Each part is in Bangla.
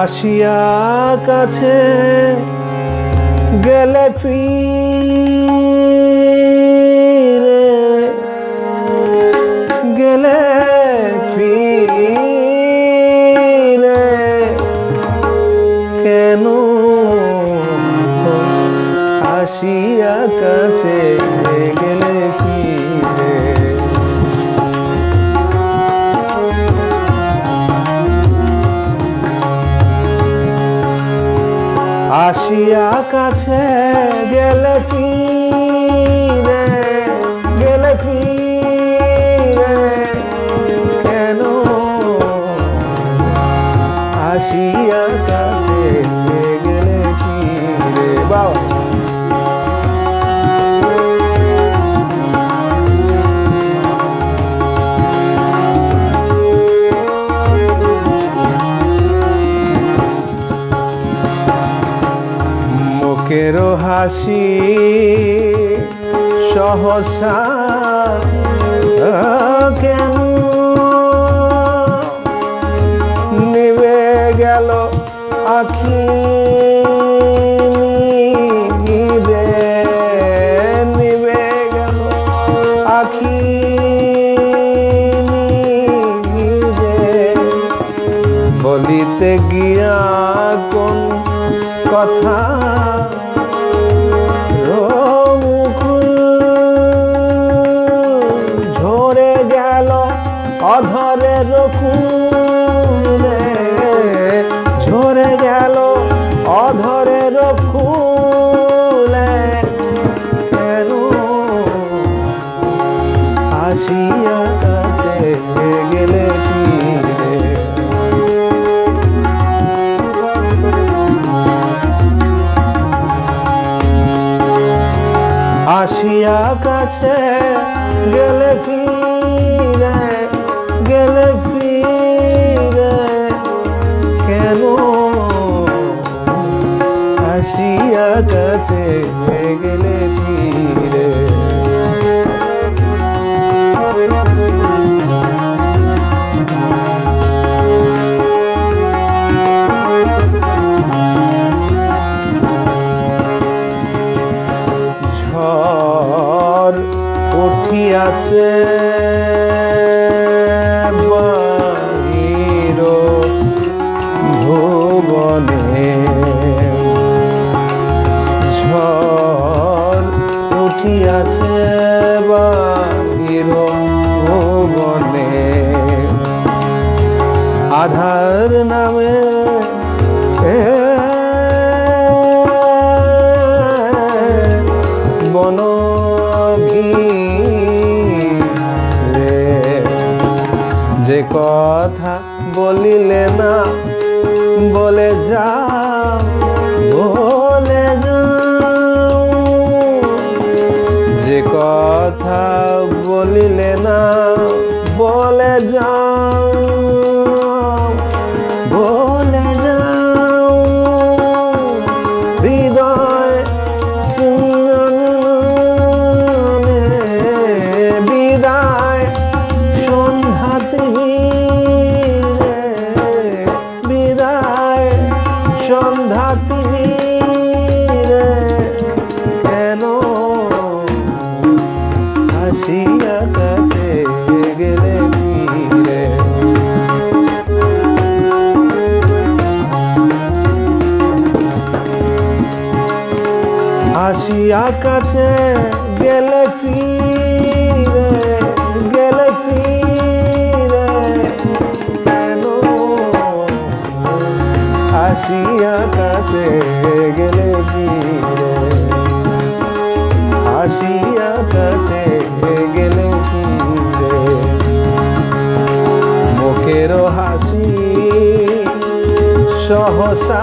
আসিয়া কাছে গেলে ফিরে গেলে ফিরে। কেন আসিয়া কাছে গেলে আসিয়া কাছে গেলে ফিরে গেলে ফিরে মুখের হাসি সহসা কেন? নিবে গেল আখি নিবে গেল বলিতে গিয়া কোন কথা আসিয়া কাছে গেলে আসিয়া কাছে গেলে ফিরে গেলে ফিরে। কেন? আসিয়া কাছে গেলে ফিরে। উঠিয়াছে ভুবনে। উঠিয়াছে ভুবনে। আধার নামে কথা বলিলে না, বলে যাও বলে যাও। যে কথা বলিলে না, বলে যাও বলে যাও। হৃদয় বিদায় আসিয়া কাছে গেলে ফিরে গেলে ফিরে, কেন? আসিয়া কাছে গেলে ফিরে, আসিয়া কাছে গেলে ফিরে। মুখের হাসি সহসা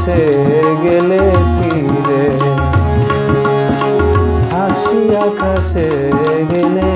কাছে গেলে ফিরে। হাসি আকাশে গেলে